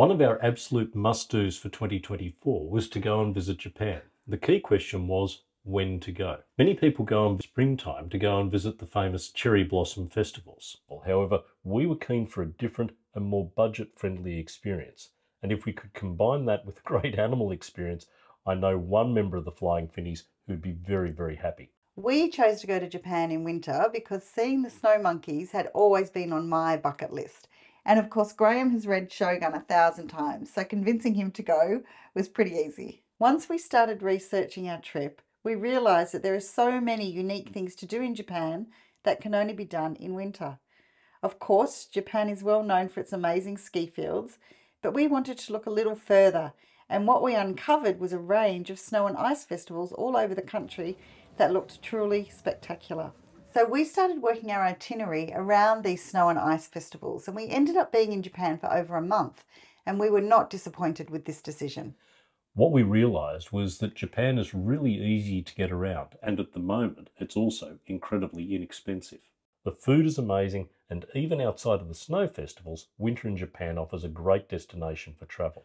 One of our absolute must do's for 2024 was to go and visit Japan. The key question was when to go. Many people go in springtime to go and visit the famous cherry blossom festivals. Well, however, we were keen for a different and more budget friendly experience. And if we could combine that with a great animal experience, I know one member of the Flying Finneys who'd be very, very happy. We chose to go to Japan in winter because seeing the snow monkeys had always been on my bucket list. And of course, Graham has read Shogun a thousand times, so convincing him to go was pretty easy. Once we started researching our trip, we realised that there are so many unique things to do in Japan that can only be done in winter. Of course, Japan is well known for its amazing ski fields, but we wanted to look a little further, and what we uncovered was a range of snow and ice festivals all over the country that looked truly spectacular. So we started working our itinerary around these snow and ice festivals, and we ended up being in Japan for over a month, and we were not disappointed with this decision. What we realised was that Japan is really easy to get around, and at the moment, it's also incredibly inexpensive. The food is amazing, and even outside of the snow festivals, winter in Japan offers a great destination for travel.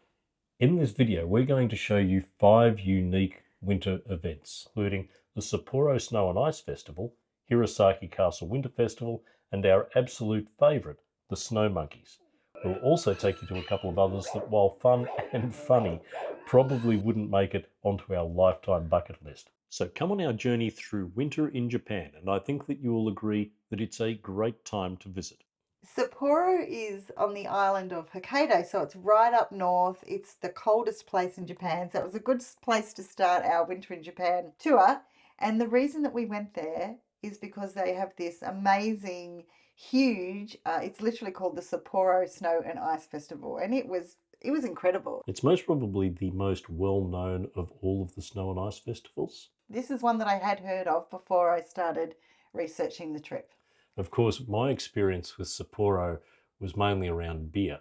In this video, we're going to show you five unique winter events, including the Sapporo Snow and Ice Festival, Hirosaki Castle Winter Festival, and our absolute favourite, the Snow Monkeys. We'll also take you to a couple of others that, while fun and funny, probably wouldn't make it onto our lifetime bucket list. So come on our journey through winter in Japan, and I think that you will agree that it's a great time to visit. Sapporo is on the island of Hokkaido, so it's right up north. It's the coldest place in Japan, so it was a good place to start our Winter in Japan tour. And the reason that we went there is because they have this amazing, huge, uh, it's literally called the Sapporo Snow and Ice Festival, and it was it was incredible. It's most probably the most well known of all of the snow and ice festivals. This is one that I had heard of before I started researching the trip. Of course, my experience with Sapporo was mainly around beer.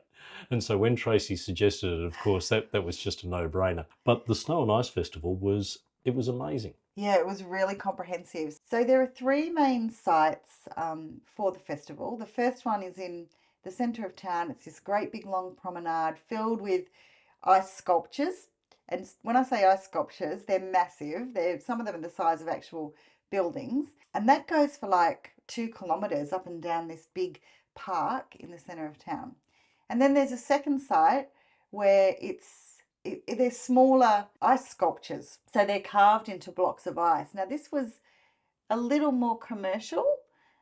And so when Tracey suggested it, of course, that, that was just a no-brainer. But the Snow and Ice Festival was it was amazing. Yeah, it was really comprehensive. So there are three main sites um, for the festival. The first one is in the centre of town. It's this great big long promenade filled with ice sculptures. And when I say ice sculptures, they're massive. They're some of them are the size of actual buildings. And that goes for like two kilometres up and down this big park in the centre of town. And then there's a second site where it's it, they're smaller ice sculptures. So they're carved into blocks of ice. Now this was a little more commercial.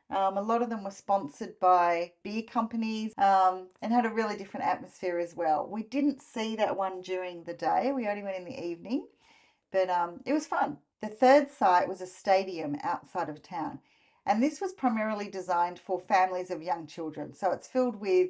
Um, a lot of them were sponsored by beer companies um, and had a really different atmosphere as well. We didn't see that one during the day. We only went in the evening, but um, it was fun. The third site was a stadium outside of town. And this was primarily designed for families of young children. So it's filled with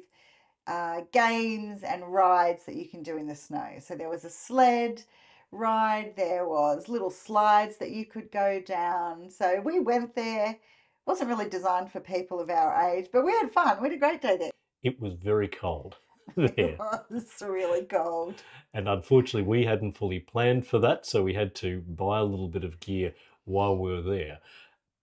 uh, games and rides that you can do in the snow. So there was a sled ride, there was little slides that you could go down. So we went there. It wasn't really designed for people of our age, but we had fun. We had a great day there. It was very cold there. it was really cold. And unfortunately, we hadn't fully planned for that, so we had to buy a little bit of gear while we were there.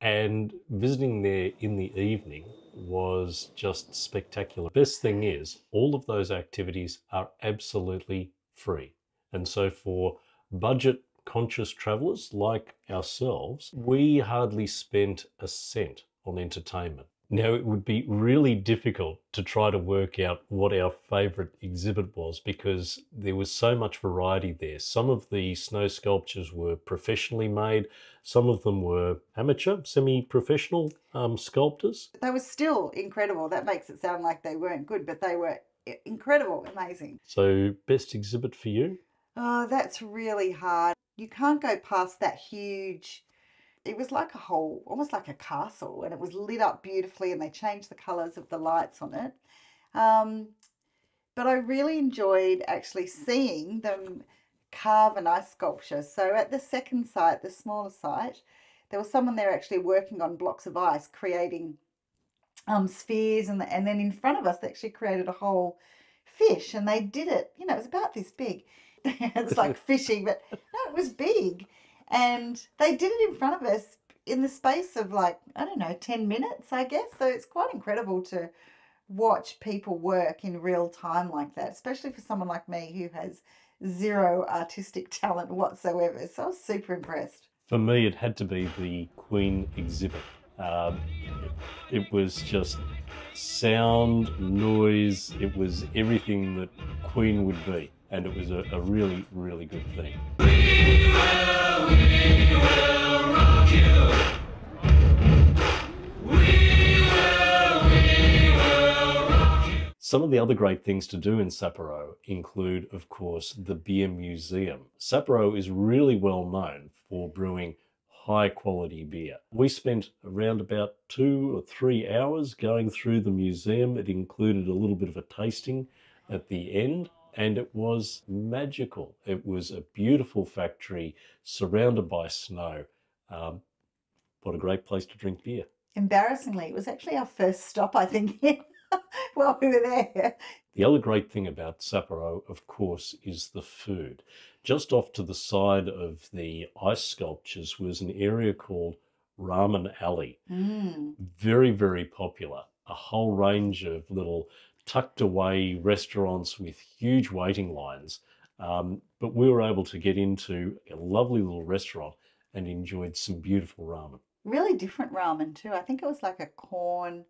And visiting there in the evening was just spectacular. Best thing is, all of those activities are absolutely free. And so for budget conscious travelers like ourselves, we hardly spent a cent on entertainment. Now, it would be really difficult to try to work out what our favourite exhibit was because there was so much variety there. Some of the snow sculptures were professionally made, some of them were amateur, semi professional um, sculptors. They were still incredible. That makes it sound like they weren't good, but they were incredible, amazing. So, best exhibit for you? Oh, that's really hard. You can't go past that huge it was like a whole, almost like a castle, and it was lit up beautifully, and they changed the colours of the lights on it. Um, but I really enjoyed actually seeing them carve an ice sculpture. So at the second site, the smaller site, there was someone there actually working on blocks of ice, creating um, spheres, and, the, and then in front of us, they actually created a whole fish, and they did it, you know, it was about this big. it's like fishing, but no, it was big. And they did it in front of us in the space of like, I don't know, 10 minutes, I guess. So it's quite incredible to watch people work in real time like that, especially for someone like me who has zero artistic talent whatsoever. So I was super impressed. For me, it had to be the Queen exhibit. Um, it, was just sound, noise, it was everything that Queen would be. And it was a, a really, really good thing. Some of the other great things to do in Sapporo include, of course, the Beer Museum. Sapporo is really well known for brewing high quality beer. We spent around about two or three hours going through the museum. It included a little bit of a tasting at the end, and it was magical. It was a beautiful factory surrounded by snow. Um, what a great place to drink beer. Embarrassingly, it was actually our first stop, I think, while we were there. The other great thing about Sapporo, of course, is the food. Just off to the side of the ice sculptures was an area called Ramen Alley. Mm. Very, very popular. A whole range of little tucked away restaurants with huge waiting lines. Um, but we were able to get into a lovely little restaurant and enjoyed some beautiful ramen. Really different ramen, too. I think it was like a corn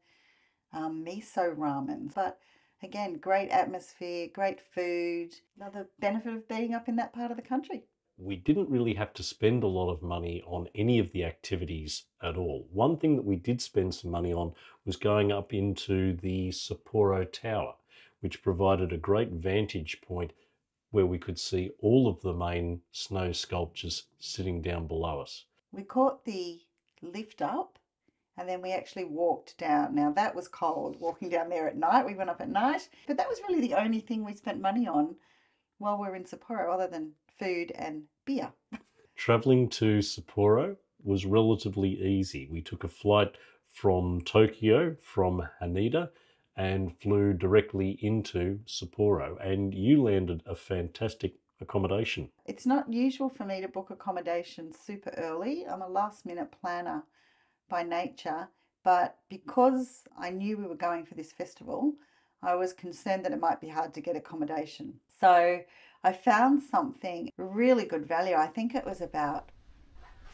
um, miso ramen. But again, great atmosphere, great food. Another benefit of being up in that part of the country. We didn't really have to spend a lot of money on any of the activities at all. One thing that we did spend some money on was going up into the Sapporo Tower, which provided a great vantage point where we could see all of the main snow sculptures sitting down below us. We caught the lift up and then we actually walked down. Now that was cold, walking down there at night. We went up at night, but that was really the only thing we spent money on while we were in Sapporo, other than food and beer. Traveling to Sapporo was relatively easy. We took a flight from Tokyo, from Haneda, and flew directly into Sapporo. And you landed a fantastic accommodation. It's not usual for me to book accommodation super early. I'm a last minute planner by nature, but because I knew we were going for this festival, I was concerned that it might be hard to get accommodation. So I found something really good value. I think it was about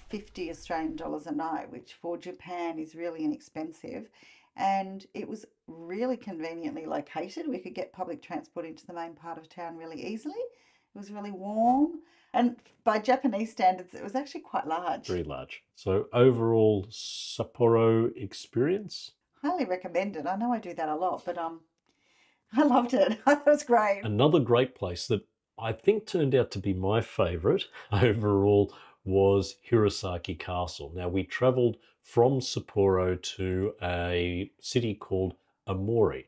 50 Australian dollars a night, which for Japan is really inexpensive. And it was really conveniently located. We could get public transport into the main part of town really easily. It was really warm. And by Japanese standards, it was actually quite large. Very large. So, overall Sapporo experience? Highly recommended. I know I do that a lot, but um, I loved it. I thought it was great. Another great place that I think turned out to be my favourite overall was Hirosaki Castle. Now, we travelled from Sapporo to a city called Aomori.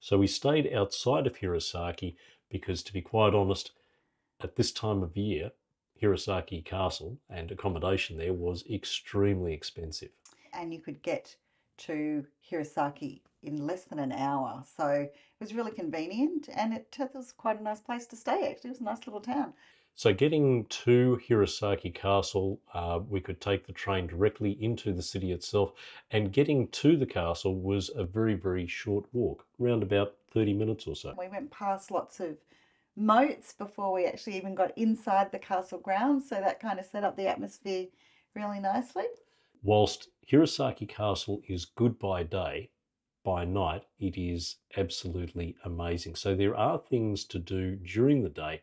So we stayed outside of Hirosaki because, to be quite honest, at this time of year, Hirosaki Castle and accommodation there was extremely expensive. And you could get to Hirosaki in less than an hour. So it was really convenient and it, it was quite a nice place to stay actually. It was a nice little town. So getting to Hirosaki Castle, uh, we could take the train directly into the city itself, and getting to the castle was a very, very short walk, around about 30 minutes or so. We went past lots of moats before we actually even got inside the castle grounds, so that kind of set up the atmosphere really nicely. Whilst Hirosaki Castle is good by day, by night it is absolutely amazing. So there are things to do during the day,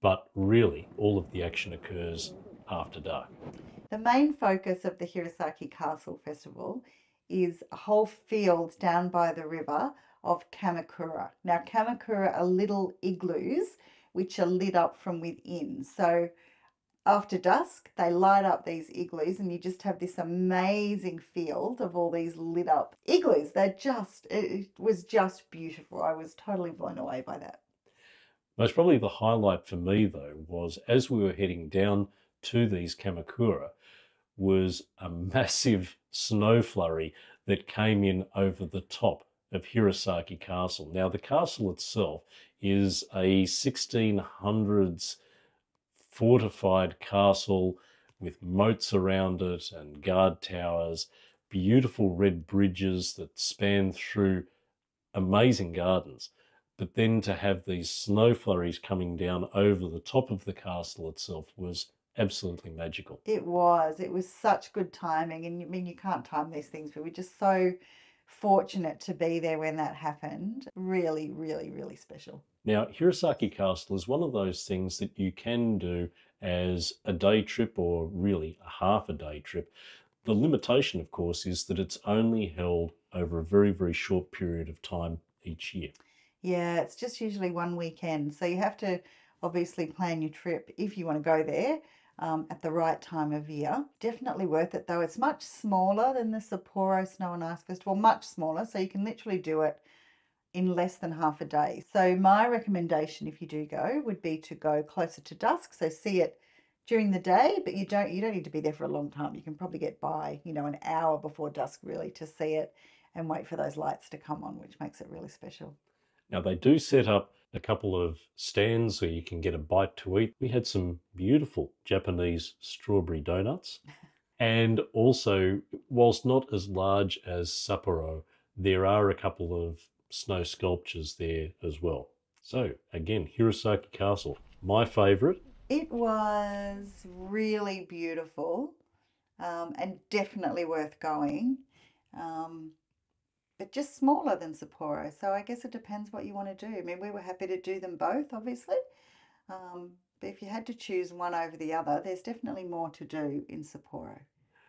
but really all of the action occurs after dark. The main focus of the Hirosaki Castle Festival is a whole field down by the river of kamakura. Now, kamakura are little igloos which are lit up from within. So after dusk, they light up these igloos, and you just have this amazing field of all these lit up igloos. They're just, it was just beautiful. I was totally blown away by that. Most probably the highlight for me, though, was as we were heading down to these Kamakura, was a massive snow flurry that came in over the top of Hirosaki Castle. Now, the castle itself is a 1600s fortified castle with moats around it and guard towers, beautiful red bridges that span through amazing gardens. But then to have these snow flurries coming down over the top of the castle itself was absolutely magical. It was. It was such good timing. And I mean, you can't time these things, but we're just so fortunate to be there when that happened. Really, really, really special. Now, Hirosaki Castle is one of those things that you can do as a day trip or really a half a day trip. The limitation, of course, is that it's only held over a very, very short period of time each year. Yeah, it's just usually one weekend. So you have to obviously plan your trip if you want to go there um, at the right time of year. Definitely worth it though. It's much smaller than the Sapporo Snow and Ice Festival, much smaller. So you can literally do it in less than half a day. So my recommendation if you do go would be to go closer to dusk. So see it during the day, but you don't you don't need to be there for a long time. You can probably get by, you know, an hour before dusk really to see it and wait for those lights to come on, which makes it really special. Now they do set up a couple of stands where you can get a bite to eat. We had some beautiful Japanese strawberry donuts. And also, whilst not as large as Sapporo, there are a couple of snow sculptures there as well. So, again, Hirosaki Castle, my favourite. It was really beautiful um, and definitely worth going. Um, but just smaller than Sapporo. So I guess it depends what you want to do. I mean, we were happy to do them both, obviously. Um, but if you had to choose one over the other, there's definitely more to do in Sapporo.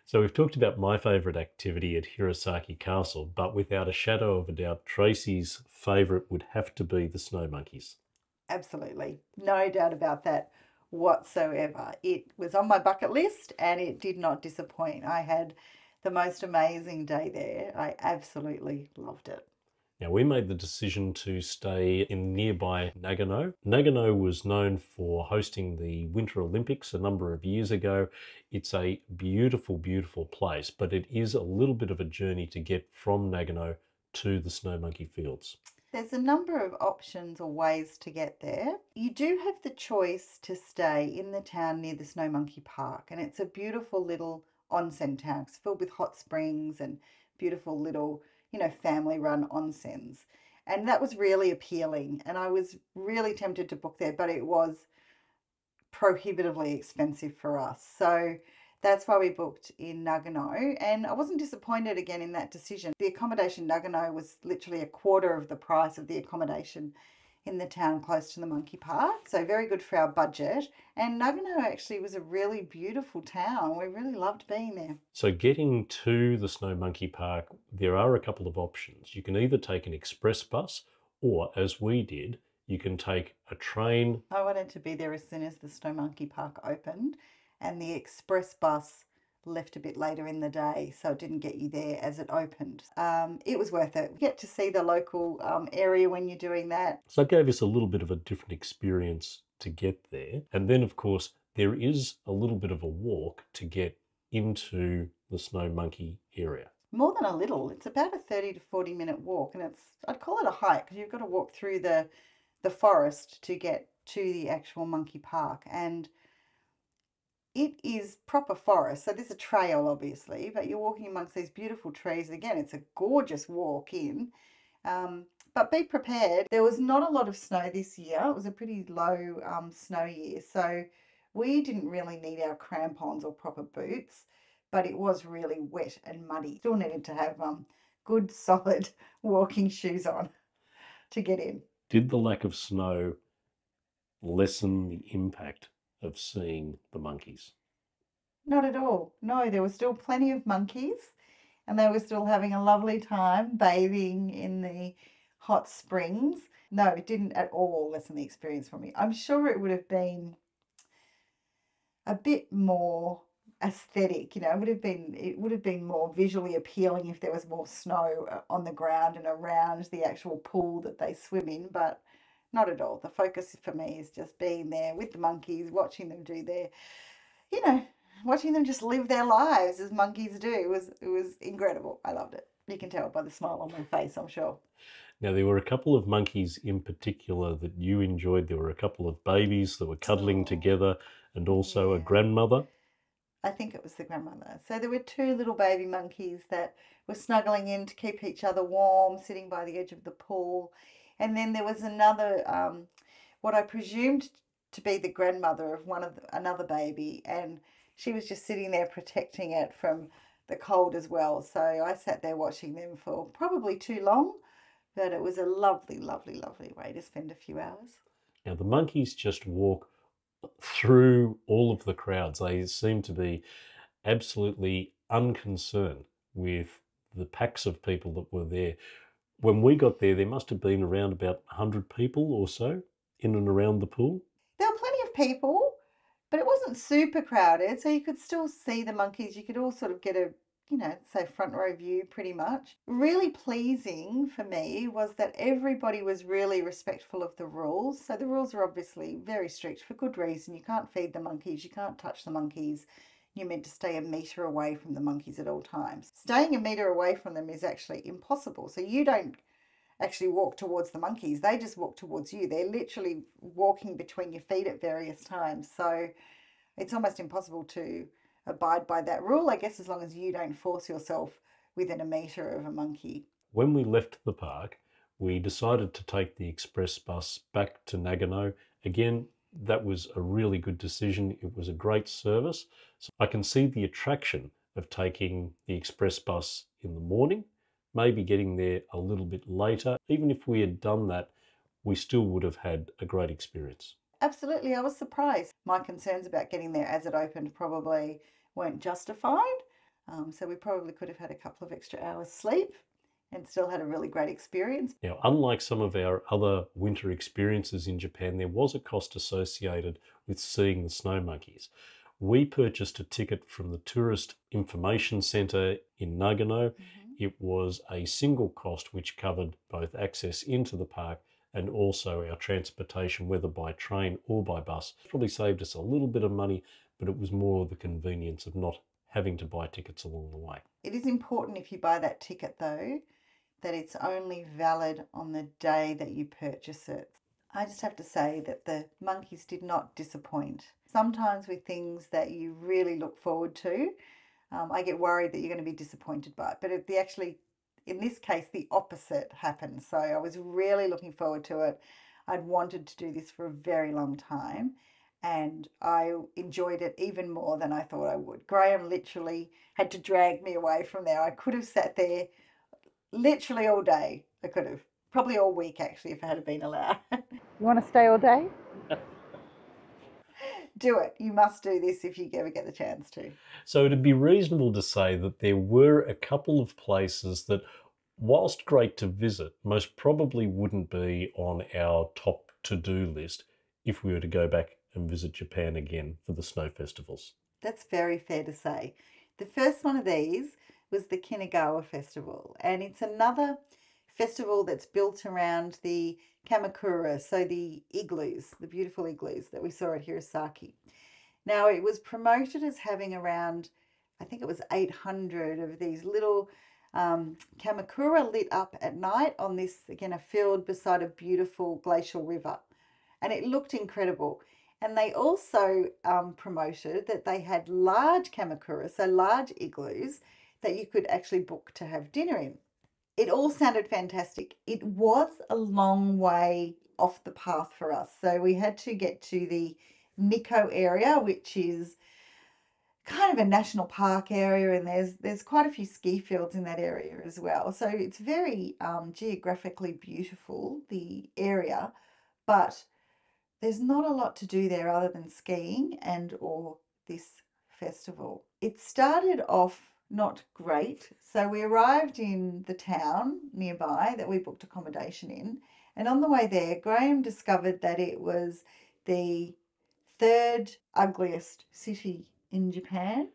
So we've talked about my favourite activity at Hirosaki Castle, but without a shadow of a doubt, Tracey's favourite would have to be the snow monkeys. Absolutely. No doubt about that whatsoever. It was on my bucket list and it did not disappoint. I had the most amazing day there. I absolutely loved it. Now, we made the decision to stay in nearby Nagano. Nagano was known for hosting the Winter Olympics a number of years ago. It's a beautiful, beautiful place, but it is a little bit of a journey to get from Nagano to the Snow Monkey Fields. There's a number of options or ways to get there. You do have the choice to stay in the town near the Snow Monkey Park, and it's a beautiful little onsen town. It's filled with hot springs and beautiful little, you know, family run onsens. And that was really appealing. And I was really tempted to book there, but it was prohibitively expensive for us. So that's why we booked in Nagano. And I wasn't disappointed again in that decision. The accommodation Nagano was literally a quarter of the price of the accommodation in the town close to the monkey park. So very good for our budget. And Nagano actually was a really beautiful town. We really loved being there. So getting to the Snow Monkey Park, there are a couple of options. You can either take an express bus or as we did, you can take a train. I wanted to be there as soon as the Snow Monkey Park opened and the express bus left a bit later in the day, so it didn't get you there as it opened. Um, it was worth it. You get to see the local um, area when you're doing that. So it gave us a little bit of a different experience to get there. And then, of course, there is a little bit of a walk to get into the Snow Monkey area. More than a little. It's about a 30 to 40 minute walk, and it's, I'd call it a hike because you've got to walk through the, the forest to get to the actual monkey park. And it is proper forest. So there's a trail, obviously, but you're walking amongst these beautiful trees. Again, it's a gorgeous walk in. Um, but be prepared. There was not a lot of snow this year. It was a pretty low um, snow year. So we didn't really need our crampons or proper boots, but it was really wet and muddy. Still needed to have um, good, solid walking shoes on to get in. Did the lack of snow lessen the impact of seeing the monkeys? Not at all. No, there were still plenty of monkeys and they were still having a lovely time bathing in the hot springs. No, it didn't at all lessen the experience for me. I'm sure it would have been a bit more aesthetic, you know, it would have been it would have been more visually appealing if there was more snow uh, on the ground and around the actual pool that they swim in, but not at all. The focus for me is just being there with the monkeys, watching them do their, you know, watching them just live their lives as monkeys do. It was it was incredible. I loved it. You can tell by the smile on my face, I'm sure. Now, there were a couple of monkeys in particular that you enjoyed. There were a couple of babies that were cuddling Oh, together and also a grandmother. I think it was the grandmother. So there were two little baby monkeys that were snuggling in to keep each other warm, sitting by the edge of the pool. And then there was another, um, what I presumed to be the grandmother of one of the, another baby, and she was just sitting there protecting it from the cold as well. So I sat there watching them for probably too long, but it was a lovely, lovely, lovely way to spend a few hours. Now, the monkeys just walk through all of the crowds. They seem to be absolutely unconcerned with the packs of people that were there. When we got there, there must have been around about 100 people or so in and around the pool. There were plenty of people, but it wasn't super crowded, so you could still see the monkeys. You could all sort of get a you know, say front row view pretty much. Really pleasing for me was that everybody was really respectful of the rules. So the rules are obviously very strict for good reason. You can't feed the monkeys, you can't touch the monkeys. You're meant to stay a metre away from the monkeys at all times. Staying a metre away from them is actually impossible. So you don't actually walk towards the monkeys, they just walk towards you. They're literally walking between your feet at various times. So it's almost impossible to abide by that rule, I guess, as long as you don't force yourself within a metre of a monkey. When we left the park, we decided to take the express bus back to Nagano. Again, that was a really good decision. It was a great service. So I can see the attraction of taking the express bus in the morning, maybe getting there a little bit later. Even if we had done that, we still would have had a great experience. Absolutely, I was surprised. My concerns about getting there as it opened probably weren't justified. Um, so we probably could have had a couple of extra hours sleep and still had a really great experience. Now, unlike some of our other winter experiences in Japan, there was a cost associated with seeing the snow monkeys. We purchased a ticket from the Tourist Information Centre in Nagano. Mm-hmm. It was a single cost which covered both access into the park and also our transportation, whether by train or by bus. It probably saved us a little bit of money, but it was more the convenience of not having to buy tickets along the way. It is important if you buy that ticket though, that it's only valid on the day that you purchase it. I just have to say that the monkeys did not disappoint. Sometimes with things that you really look forward to, um, I get worried that you're going to be disappointed by it. But if the actually in this case, the opposite happened. So I was really looking forward to it. I'd wanted to do this for a very long time and I enjoyed it even more than I thought I would. Graham literally had to drag me away from there. I could have sat there literally all day. I could have. Probably all week actually if I had been allowed. you want to stay all day? do it. You must do this if you ever get the chance to. So it'd be reasonable to say that there were a couple of places that, whilst great to visit, most probably wouldn't be on our top to do list if we were to go back and visit Japan again for the snow festivals. That's very fair to say. The first one of these was the Kinugawa Festival, and it's another festival that's built around the kamakura, so the igloos, the beautiful igloos that we saw at Hirosaki. Now, it was promoted as having around, I think it was 800 of these little um, kamakura lit up at night on this, again, a field beside a beautiful glacial river. And it looked incredible. And they also um, promoted that they had large kamakura, so large igloos that you could actually book to have dinner in it all sounded fantastic. It was a long way off the path for us. So we had to get to the Nikko area, which is kind of a national park area, and there's there's quite a few ski fields in that area as well. So it's very um, geographically beautiful, the area, but there's not a lot to do there other than skiing and or this festival. It started off not great. So we arrived in the town nearby that we booked accommodation in. And on the way there, Graham discovered that it was the third ugliest city in Japan.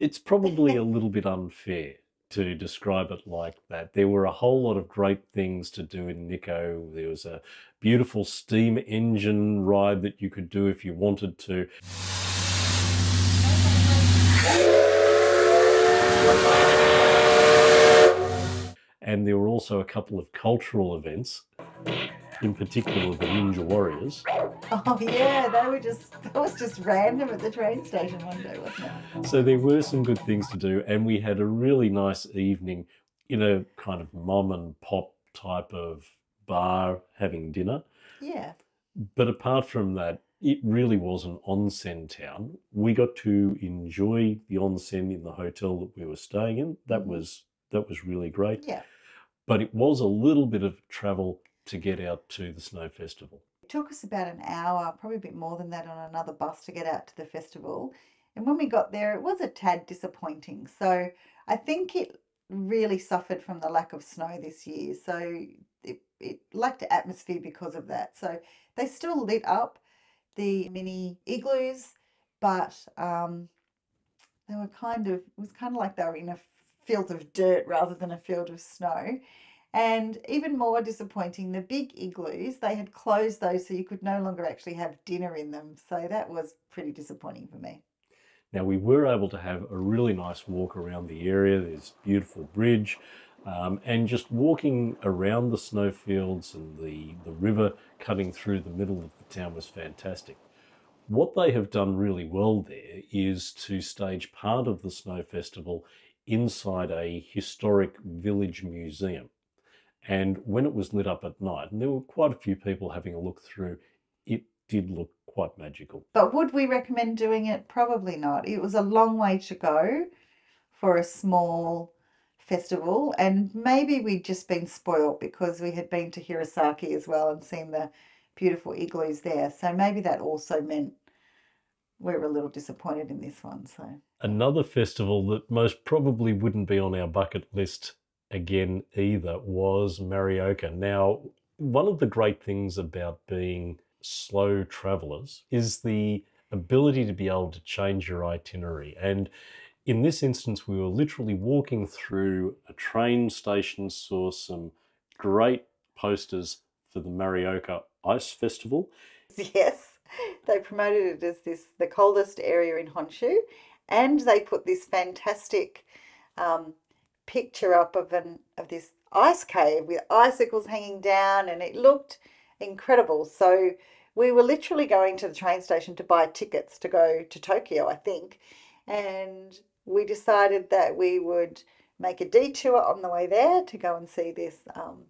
It's probably a little bit unfair to describe it like that. There were a whole lot of great things to do in Nikko. There was a beautiful steam engine ride that you could do if you wanted to. And there were also a couple of cultural events. in particular the Ninja Warriors. Oh yeah, they were just that was just random at the train station one day, wasn't it? So there were some good things to do, and we had a really nice evening in a kind of mom and pop type of bar having dinner. Yeah. But apart from that, it really was an onsen town. We got to enjoy the onsen in the hotel that we were staying in. That Mhm. was that was really great. Yeah. But it was a little bit of travel to get out to the snow festival. It took us about an hour, probably a bit more than that, on another bus to get out to the festival. And when we got there, it was a tad disappointing. So I think it really suffered from the lack of snow this year. So it, it lacked atmosphere because of that. So they still lit up the mini igloos, but um, they were kind of, it was kind of like they were in a field of dirt rather than a field of snow. And even more disappointing, the big igloos, they had closed those so you could no longer actually have dinner in them. So that was pretty disappointing for me. Now we were able to have a really nice walk around the area. There's beautiful bridge, um, and just walking around the snowfields and the the river cutting through the middle of the town was fantastic. What they have done really well there is to stage part of the snow festival inside a historic village museum. And when it was lit up at night, and there were quite a few people having a look through, it did look quite magical. But would we recommend doing it? Probably not. It was a long way to go for a small festival, and maybe we'd just been spoilt because we had been to Hirosaki as well and seen the beautiful igloos there. So maybe that also meant we were a little disappointed in this one. So Another festival that most probably wouldn't be on our bucket list again either was Morioka. Now, one of the great things about being slow travelers is the ability to be able to change your itinerary. And in this instance, we were literally walking through a train station, saw some great posters for the Morioka Ice Festival. yes, they promoted it as this the coldest area in Honshu, and they put this fantastic um, picture up of an of this ice cave with icicles hanging down, and it looked incredible. So we were literally going to the train station to buy tickets to go to Tokyo, I think, and we decided that we would make a detour on the way there to go and see this um,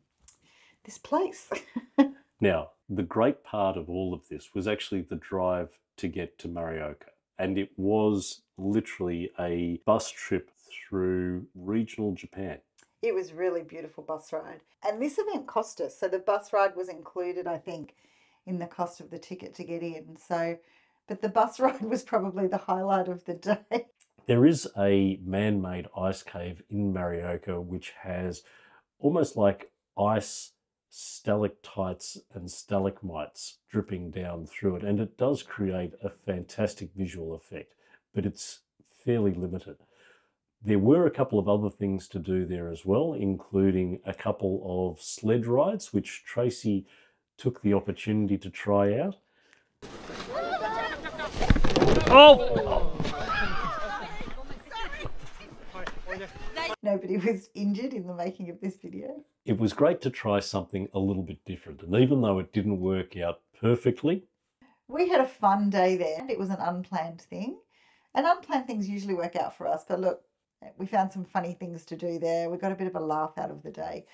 this place. Now, the great part of all of this was actually the drive to get to Morioka. And it was literally a bus trip through regional Japan. It was really beautiful bus ride. And this event cost us. So the bus ride was included, I think, in the cost of the ticket to get in. So but the bus ride was probably the highlight of the day. There is a man made ice cave in Morioka which has almost like ice stalactites and stalagmites dripping down through it. And it does create a fantastic visual effect, but it's fairly limited. There were a couple of other things to do there as well, including a couple of sled rides, which Tracey took the opportunity to try out. Oh! Nobody was injured in the making of this video. It was great to try something a little bit different. And even though it didn't work out perfectly, We had a fun day there. It was an unplanned thing. And unplanned things usually work out for us. But look, we found some funny things to do there. We got a bit of a laugh out of the day.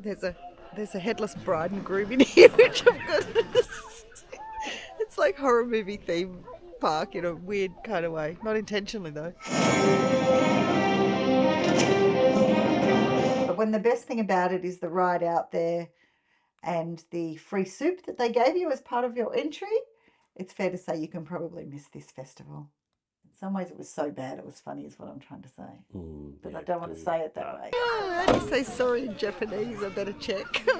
There's a there's a headless bride and groom in here, which I've got. it's like horror movie theme park in a weird kind of way. Not intentionally though. But when the best thing about it is the ride out there and the free soup that they gave you as part of your entry, it's fair to say you can probably miss this festival. In some ways, it was so bad it was funny, is what I'm trying to say. hmm, But I don't want to say it that that. way. how do you say sorry in Japanese? I better check.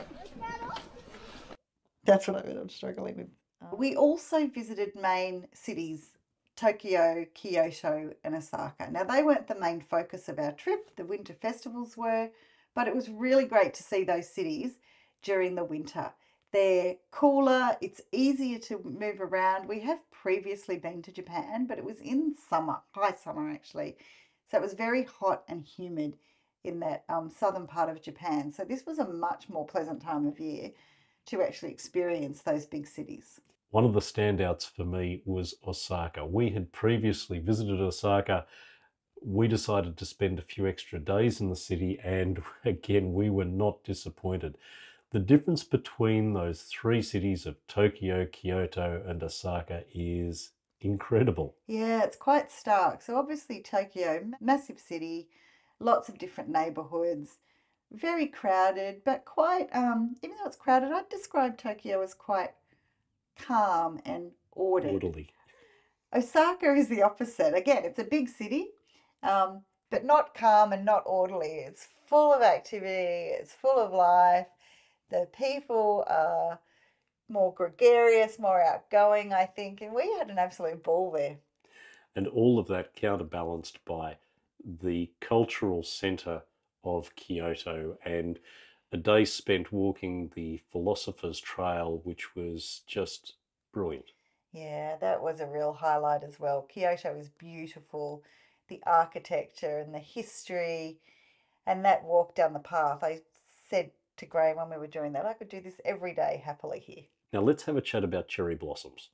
That's what I mean. I'm struggling with. We also visited main cities Tokyo, Kyoto, and Osaka. Now, they weren't the main focus of our trip, the winter festivals were, but it was really great to see those cities during the winter. They're cooler, it's easier to move around. We have previously been to Japan, but it was in summer, high summer actually. So it was very hot and humid in that um, southern part of Japan. So this was a much more pleasant time of year to actually experience those big cities. One of the standouts for me was Osaka. We had previously visited Osaka. We decided to spend a few extra days in the city, and again, we were not disappointed. The difference between those three cities of Tokyo, Kyoto, and Osaka is incredible. Yeah, it's quite stark. So, obviously, Tokyo, massive city, lots of different neighborhoods, very crowded, but quite, um, even though it's crowded, I'd describe Tokyo as quite calm and ordered. Orderly. Osaka is the opposite. Again, it's a big city, um, but not calm and not orderly. It's full of activity, it's full of life. The people are more gregarious, more outgoing, I think, and we had an absolute ball there. And all of that counterbalanced by the cultural centre of Kyoto and a day spent walking the Philosopher's Trail, which was just brilliant. Yeah, that was a real highlight as well. Kyoto is beautiful, the architecture and the history, and that walk down the path. I said to Graham when we were doing that, I could do this every day happily here. Now let's have a chat about cherry blossoms.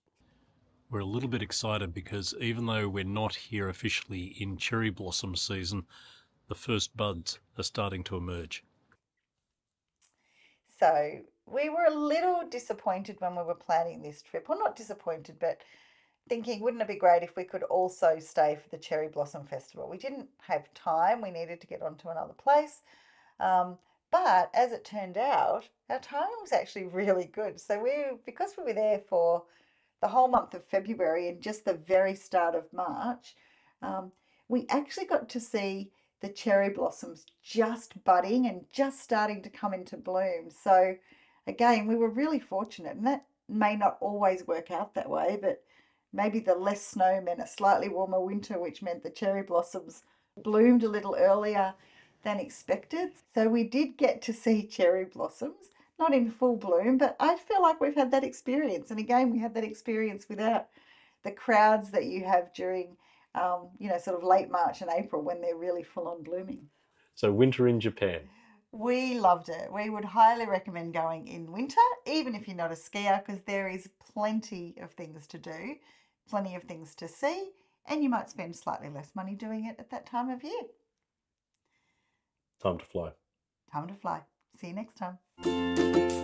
We're a little bit excited because even though we're not here officially in cherry blossom season, the first buds are starting to emerge. So we were a little disappointed when we were planning this trip. Well, not disappointed, but thinking, wouldn't it be great if we could also stay for the Cherry Blossom Festival? We didn't have time, we needed to get on to another place. Um, but as it turned out, our timing was actually really good. So we, because we were there for the whole month of February and just the very start of March, um, we actually got to see the cherry blossoms just budding and just starting to come into bloom. So, again, we were really fortunate, and that may not always work out that way, but maybe the less snow meant a slightly warmer winter, which meant the cherry blossoms bloomed a little earlier than expected. So, we did get to see cherry blossoms, not in full bloom, but I feel like we've had that experience. And again, we had that experience without the crowds that you have during um, you know, sort of late March and April when they're really full on blooming. So, winter in Japan. We loved it. We would highly recommend going in winter, even if you're not a skier, because there is plenty of things to do, plenty of things to see, and you might spend slightly less money doing it at that time of year. Time to fly. Time to fly. See you next time.